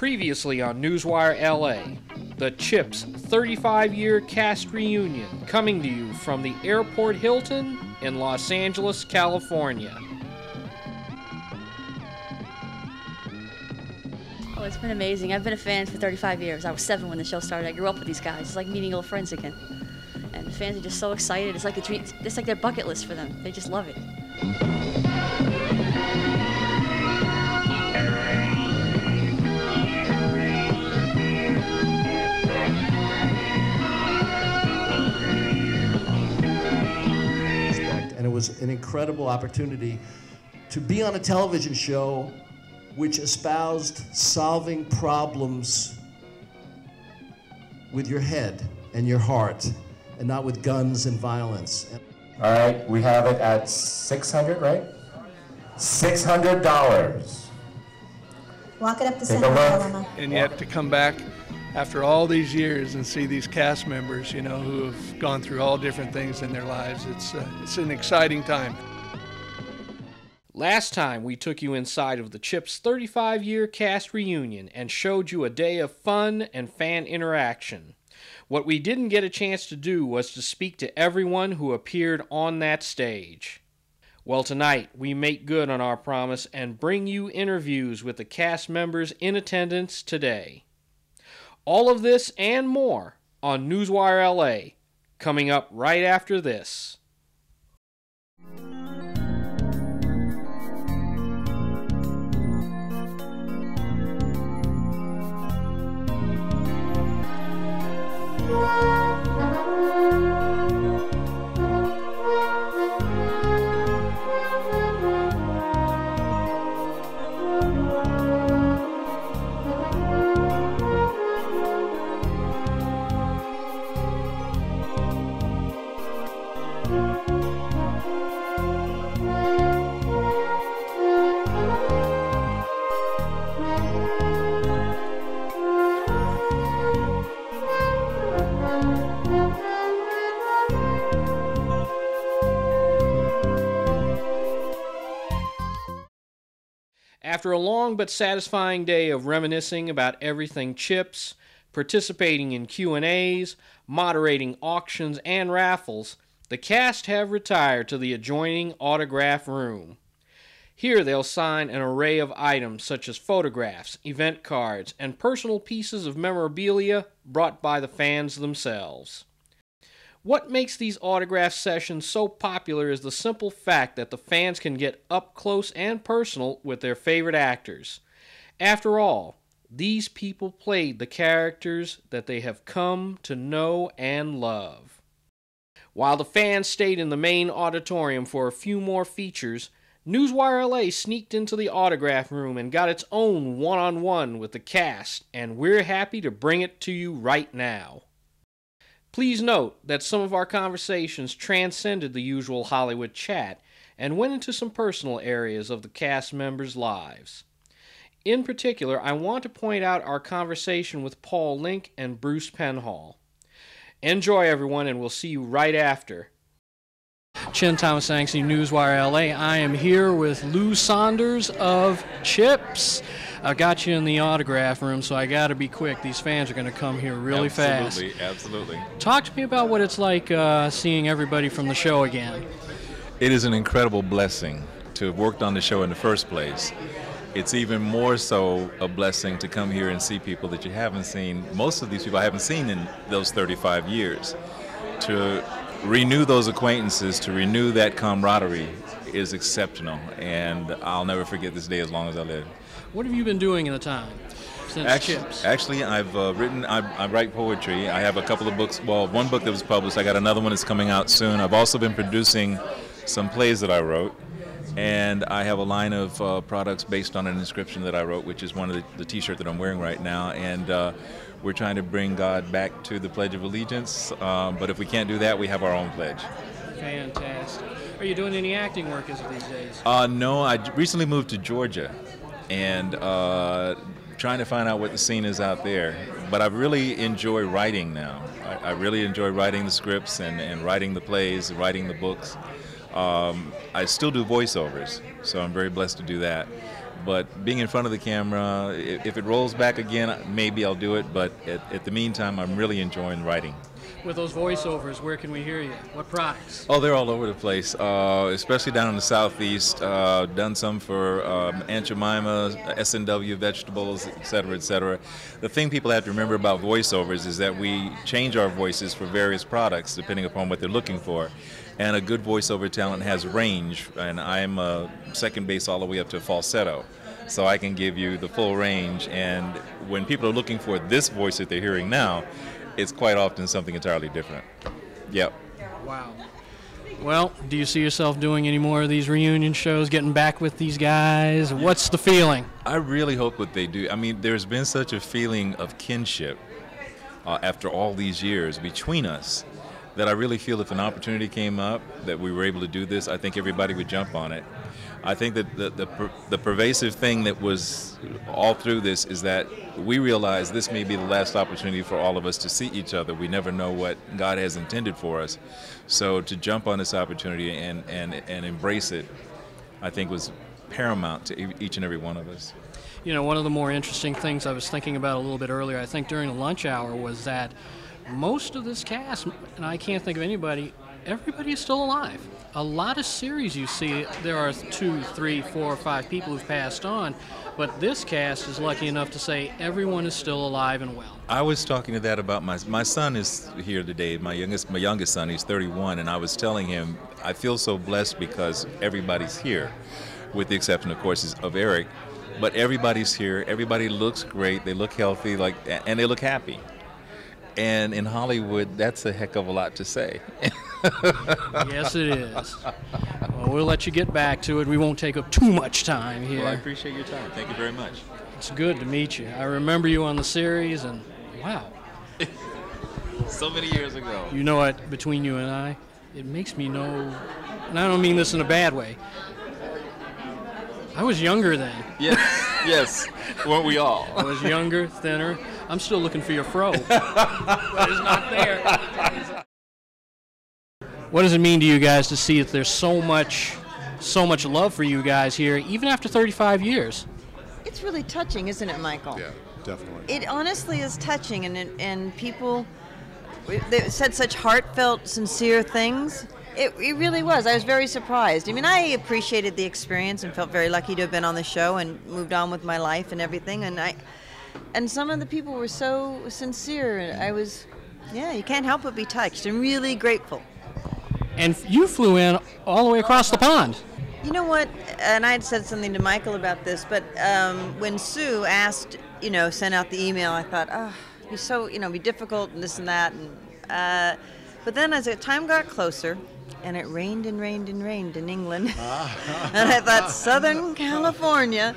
Previously on Newswire LA, the Chips 35 year cast reunion coming to you from the Airport Hilton in Los Angeles, California. Oh, it's been amazing. I've been a fan for 35 years. I was seven when the show started. I grew up with these guys. It's like meeting old friends again. And the fans are just so excited. It's like a dream. It's like their bucket list for them. They just love it. Was an incredible opportunity to be on a television show which espoused solving problems with your head and your heart and not with guns and violence. All right, we have it at 600, right? $600. Walk it up to Take center, a look. Paloma. and yet to come back after all these years and see these cast members, you know, who have gone through all different things in their lives, it's uh, it's an exciting time. Last time we took you inside of the Chips 35 year cast reunion and showed you a day of fun and fan interaction. What we didn't get a chance to do was to speak to everyone who appeared on that stage. Well, tonight we make good on our promise and bring you interviews with the cast members in attendance today. All of this and more on Newswire LA, coming up right after this. After a long but satisfying day of reminiscing about everything chips, participating in Q&As, moderating auctions and raffles, the cast have retired to the adjoining autograph room. Here they'll sign an array of items such as photographs, event cards, and personal pieces of memorabilia brought by the fans themselves. What makes these autograph sessions so popular is the simple fact that the fans can get up close and personal with their favorite actors. After all, these people played the characters that they have come to know and love. While the fans stayed in the main auditorium for a few more features, Newswire LA sneaked into the autograph room and got its own one on one with the cast, and we're happy to bring it to you right now. Please note that some of our conversations transcended the usual Hollywood chat and went into some personal areas of the cast members' lives. In particular, I want to point out our conversation with Paul Linke and Bruce Penhall. Enjoy, everyone, and we'll see you right after. Chin Thammasaengsri, Newswire LA. I am here with Lew Saunders of Chips. I got you in the autograph room, so I got to be quick. These fans are going to come here really fast. Absolutely, absolutely. Talk to me about what it's like uh, seeing everybody from the show again. It is an incredible blessing to have worked on the show in the first place. It's even more so a blessing to come here and see people that you haven't seen. Most of these people I haven't seen in those 35 years. To renew those acquaintances, to renew that camaraderie is exceptional, and I'll never forget this day as long as I live. What have you been doing in the time since Actually, Chips? actually I've uh, written, I, I write poetry. I have a couple of books, well, one book that was published. I got another one that's coming out soon. I've also been producing some plays that I wrote. And I have a line of uh, products based on an inscription that I wrote, which is one of the, the T-shirt that I'm wearing right now. And uh, we're trying to bring God back to the Pledge of Allegiance. Um, but if we can't do that, we have our own pledge. Fantastic. Are you doing any acting work as of these days? Uh, no, I recently moved to Georgia, and uh, trying to find out what the scene is out there. But I really enjoy writing now. I, I really enjoy writing the scripts and, and writing the plays, writing the books. Um, I still do voiceovers, so I'm very blessed to do that. But being in front of the camera, if, if it rolls back again, maybe I'll do it. But at, at the meantime, I'm really enjoying writing. With those voiceovers, where can we hear you? What products? Oh, they're all over the place, uh, especially down in the southeast. Uh, done some for um, Aunt Jemima, S&W Vegetables, et cetera, et cetera. The thing people have to remember about voiceovers is that we change our voices for various products depending upon what they're looking for. And a good voiceover talent has range, and I'm a second bass all the way up to falsetto. So I can give you the full range, and when people are looking for this voice that they're hearing now, it's quite often something entirely different. Yep. Wow. Well, do you see yourself doing any more of these reunion shows, getting back with these guys? What's the feeling? I really hope that they do. I mean, there's been such a feeling of kinship uh, after all these years between us that I really feel if an opportunity came up that we were able to do this, I think everybody would jump on it. I think that the, the, the, pervasive thing that was all through this is that we realize this may be the last opportunity for all of us to see each other. We never know what God has intended for us. So to jump on this opportunity and, and, and embrace it, I think was paramount to each and every one of us. You know, one of the more interesting things I was thinking about a little bit earlier, I think during the lunch hour, was that most of this cast, and I can't think of anybody, everybody is still alive a lot of series you see, there are two, three, four, five people who've passed on, but this cast is lucky enough to say everyone is still alive and well. I was talking to that about my my son is here today. My youngest my youngest son, he's 31, and I was telling him I feel so blessed because everybody's here, with the exception, of course, of Eric. But everybody's here. Everybody looks great. They look healthy, like, and they look happy. And in Hollywood, that's a heck of a lot to say. yes, it is. Well, we'll let you get back to it. We won't take up too much time here. Well, I appreciate your time. Thank you very much. It's good to meet you. I remember you on the series, and wow. so many years ago. You know what? Between you and I, it makes me know, and I don't mean this in a bad way. I was younger then. Yes, yes. Weren't we all? I was younger, thinner. I'm still looking for your fro. but it's not there. What does it mean to you guys to see that there's so much, so much love for you guys here, even after 35 years? It's really touching, isn't it, Michael? Yeah, definitely. It honestly is touching, and and people they said such heartfelt, sincere things. It, it really was. I was very surprised. I mean, I appreciated the experience and felt very lucky to have been on the show and moved on with my life and everything. And I, and some of the people were so sincere. I was, yeah, you can't help but be touched and really grateful and you flew in all the way across the pond. You know what? And I had said something to Michael about this, but um, when Sue asked, you know, sent out the email, I thought, oh, be so, you know, be difficult and this and that. And, uh, but then as the time got closer, and it rained and rained and rained in England, and I thought, Southern California.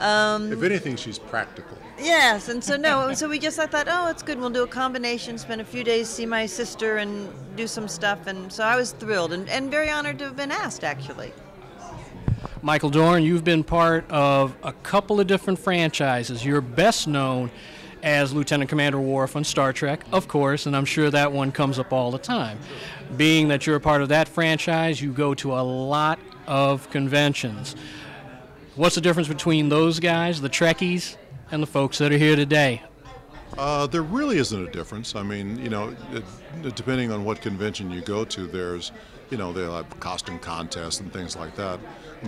Um, if anything, she's practical. Yes, and so no, so we just I thought, oh, it's good. We'll do a combination. Spend a few days, see my sister, and do some stuff. And so I was thrilled and, and very honored to have been asked, actually. Michael Dorn, you've been part of a couple of different franchises. You're best known as Lieutenant Commander Worf on Star Trek, of course, and I'm sure that one comes up all the time. Being that you're a part of that franchise, you go to a lot of conventions. What's the difference between those guys, the Trekkies, and the folks that are here today? Uh, there really isn't a difference. I mean, you know, it, depending on what convention you go to, there's, you know, they'll have costume contests and things like that.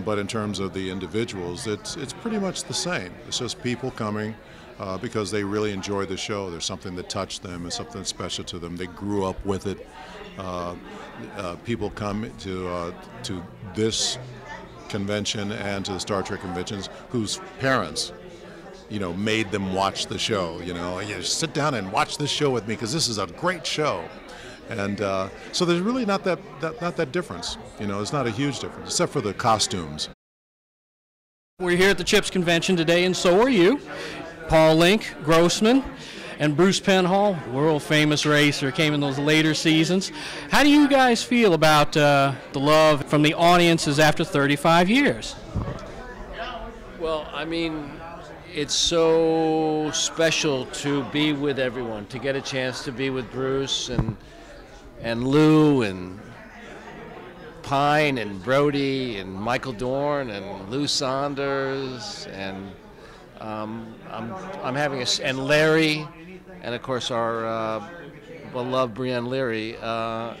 But in terms of the individuals, it's it's pretty much the same. It's just people coming uh, because they really enjoy the show. There's something that touched them and something special to them. They grew up with it. Uh, uh people come to uh, to this convention and to the Star Trek conventions whose parents you know, made them watch the show. You know, you sit down and watch this show with me because this is a great show. And uh, so there's really not that, that not that difference. You know, it's not a huge difference except for the costumes. We're here at the Chips convention today, and so are you. Paul Linke, Grossman, and Bruce Penhall, world famous racer, came in those later seasons. How do you guys feel about uh, the love from the audiences after 35 years? Well, I mean, it's so special to be with everyone, to get a chance to be with Bruce and and Lou and Pine and Brodie and Michael Dorn and Lew Saunders and um, I'm, I'm having a and Larry and of course our uh, beloved Brianne Leary. Uh,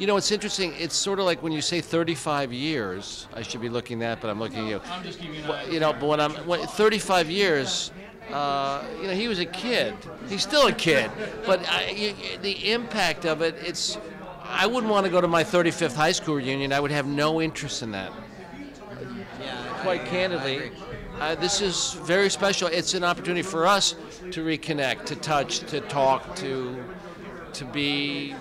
you know, it's interesting. It's sort of like when you say 35 years. I should be looking at, that, but I'm looking at you. I'm just giving you Well, you know, but when I'm when, 35 years, uh, you know, he was a kid. He's still a kid, but I, you, the impact of it, it's. I wouldn't want to go to my 35th high school reunion. I would have no interest in that. Yeah, Quite candidly, uh, this is very special. It's an opportunity for us to reconnect, to touch, to talk, to to be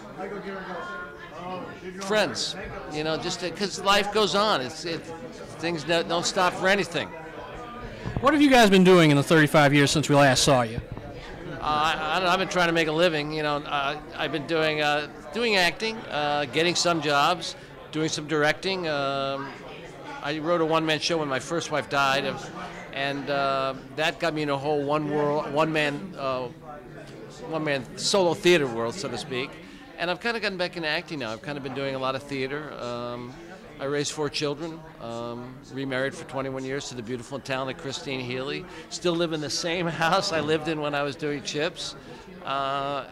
friends. You know, just because life goes on. It's it, things don't don't stop for anything. What have you guys been doing in the 35 years since we last saw you? Uh, I, I don't know, I've been trying to make a living. You know, uh, I've been doing uh, doing acting, uh, getting some jobs, doing some directing. Um, I wrote a one-man show when my first wife died, and uh, that got me in a whole one world, one-man, uh, one-man solo theater world, so to speak. And I've kind of gotten back into acting now. I've kind of been doing a lot of theater. Um, I raised four children, um, remarried for 21 years to the beautiful and talented Christine Healy. Still live in the same house I lived in when I was doing Chips. Uh,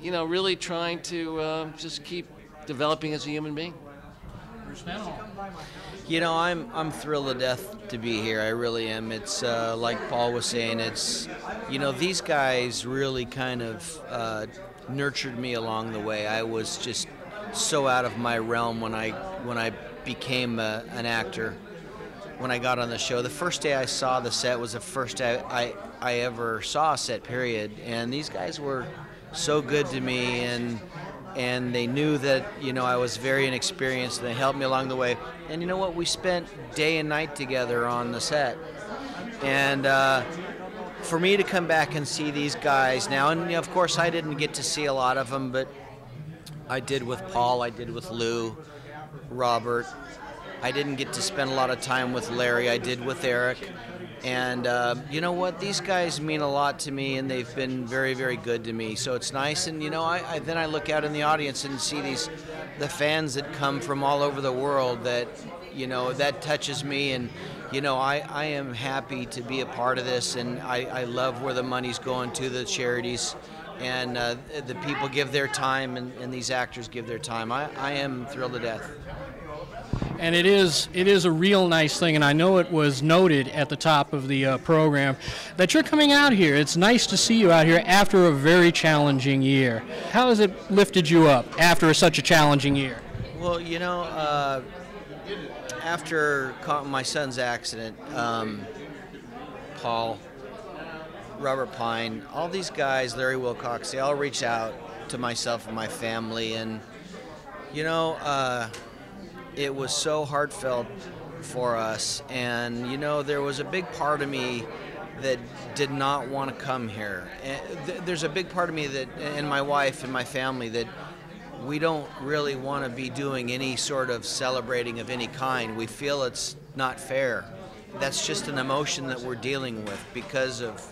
you know, really trying to uh, just keep developing as a human being. You know, I'm I'm thrilled to death to be here. I really am. It's uh, like Paul was saying. It's you know these guys really kind of uh, nurtured me along the way. I was just so out of my realm when I when I became a, an actor. When I got on the show, the first day I saw the set was the first day I, I ever saw a set. Period. And these guys were so good to me and and they knew that you know I was very inexperienced and they helped me along the way. And you know what? We spent day and night together on the set, and uh, for me to come back and see these guys now, and you know, of course I didn't get to see a lot of them, but I did with Paul, I did with Lou, Robert. I didn't get to spend a lot of time with Larry. I did with Eric. And uh, you know what? These guys mean a lot to me, and they've been very, very good to me. So it's nice. And you know, I, I then I look out in the audience and see these, the fans that come from all over the world. That you know that touches me, and you know I, I am happy to be a part of this, and I, I love where the money's going to the charities, and uh, the people give their time, and, and these actors give their time. I, I am thrilled to death. And it is it is a real nice thing and i know it was noted at the top of the uh, program that you're coming out here. It's nice to see you out here after a very challenging year. How has it lifted you up after such a challenging year? Well, you know, uh, after my son's accident, um, Paul, Robert Pine, all these guys, Larry Wilcox, they all reached out to myself and my family, and you know, uh, it was so heartfelt for us. And you know, there was a big part of me that did not want to come here. Th- there's a big part of me that, and my wife and my family, that we don't really want to be doing any sort of celebrating of any kind. We feel it's not fair. That's just an emotion that we're dealing with because of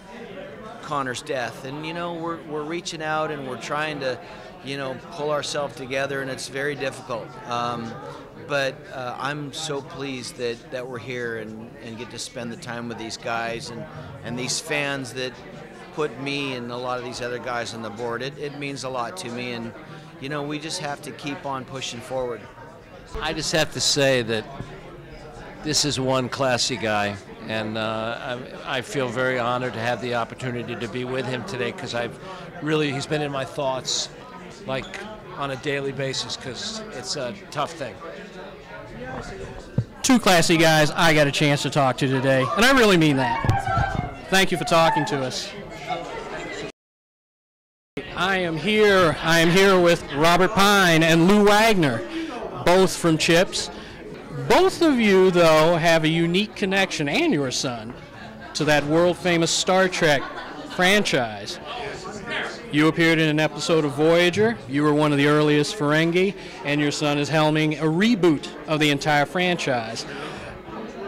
Connor's death. And, you know, we're, we're reaching out and we're trying to, you know, pull ourselves together, and it's very difficult. Um, but uh, I'm so pleased that, that we're here and, and get to spend the time with these guys and, and these fans that put me and a lot of these other guys on the board. It, it means a lot to me, and, you know, we just have to keep on pushing forward. I just have to say that this is one classy guy, and uh, I, I feel very honored to have the opportunity to be with him today because I've really he's been in my thoughts like on a daily basis because it's a tough thing. Two classy guys i got a chance to talk to today and i really mean that thank you for talking to us I am here. I am here with Robert Pine and Lou Wagner, both from Chips. Both of you, though, have a unique connection, and your son, to that world famous Star Trek franchise. You appeared in an episode of Voyager. You were one of the earliest Ferengi, and your son is helming a reboot of the entire franchise.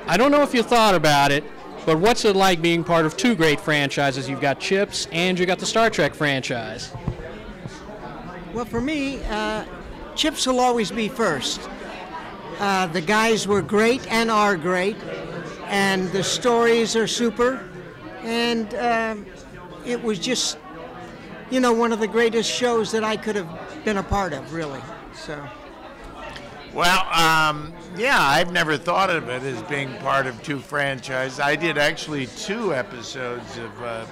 I don't know if you thought about it, but what's it like being part of two great franchises? You've got Chips and you got the Star Trek franchise. Well, for me, uh, Chips will always be first. Uh, the guys were great and are great, and the stories are super, and um it was just, you know, one of the greatest shows that I could have been a part of, really. So. Well, um, yeah, I've never thought of it as being part of two franchises. I did actually two episodes of uh,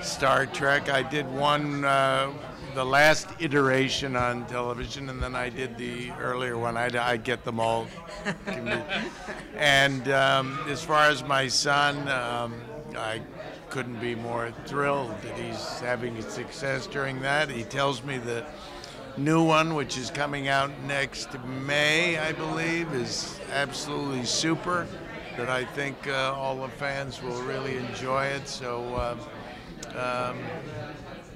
Star Trek. I did one, uh, the last iteration on television, and then I did the earlier one. I, I get them all. and um, as far as my son, um, I couldn't be more thrilled that he's having success during that. He tells me the new one, which is coming out next May, I believe, is absolutely super. That I think uh, all the fans will really enjoy it. So, um, um,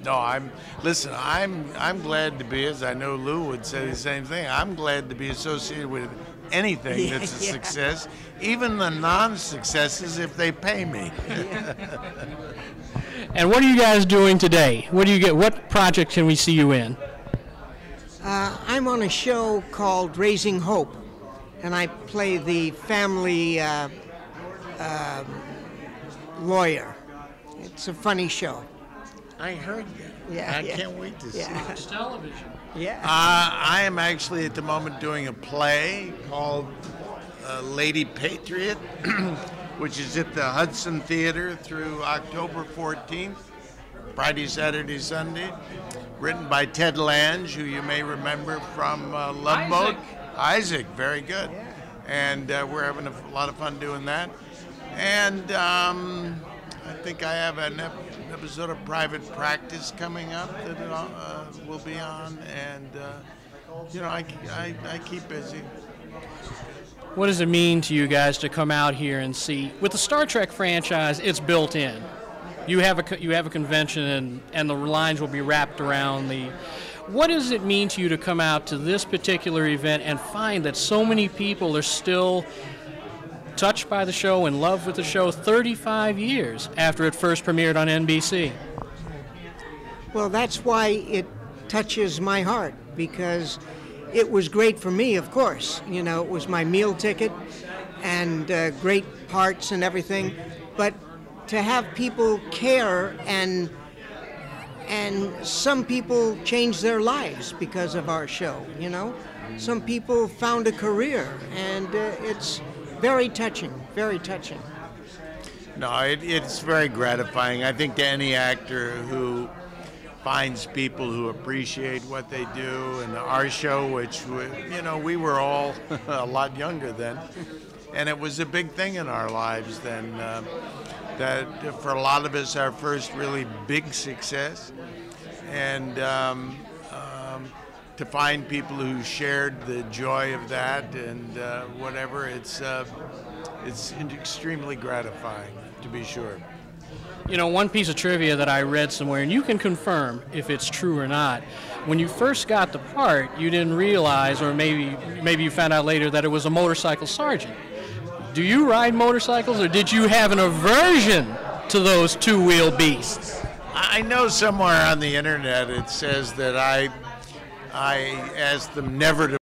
no, I'm listen. I'm I'm glad to be, as I know Lou would say the same thing. I'm glad to be associated with anything Yeah, that's a yeah. success, even the non-successes, if they pay me. And what are you guys doing today? What do you get? What project can we see you in? Uh, I'm on a show called Raising Hope, and I play the family uh, uh, lawyer. It's a funny show. I heard that. Yeah, I yeah. can't wait to Yeah. see it. It's television. Yeah. Uh, I am actually at the moment doing a play called uh, Lady Patriot, which is at the Hudson Theater through October 14th, Friday, Saturday, Sunday. Written by Ted Lange, who you may remember from uh, Love Boat. Isaac, very good. And uh, we're having a lot of fun doing that. And um, I think I have an ep- episode of Private Practice coming up that uh, will be on. And, uh, you know, I, I, I keep busy. What does it mean to you guys to come out here and see? With the Star Trek franchise, it's built in. You have a you have a convention and and the lines will be wrapped around the. What does it mean to you to come out to this particular event and find that so many people are still touched by the show, in love with the show, 35 years after it first premiered on NBC? Well, that's why it touches my heart because it was great for me, of course. You know, it was my meal ticket and uh, great parts and everything. But to have people care and and some people changed their lives because of our show. You know, some people found a career, and uh, it's very touching. Very touching. No, it, it's very gratifying. I think to any actor who finds people who appreciate what they do, and our show, which we, you know we were all a lot younger then, and it was a big thing in our lives then. Uh, that for a lot of us, our first really big success, and um, to find people who shared the joy of that and uh, whatever, it's uh, it's extremely gratifying to be sure. You know, one piece of trivia that I read somewhere, and you can confirm if it's true or not. When you first got the part, you didn't realize, or maybe maybe you found out later, that it was a motorcycle sergeant. Do you ride motorcycles, or did you have an aversion to those two-wheel beasts? I know somewhere on the internet it says that I I asked them never to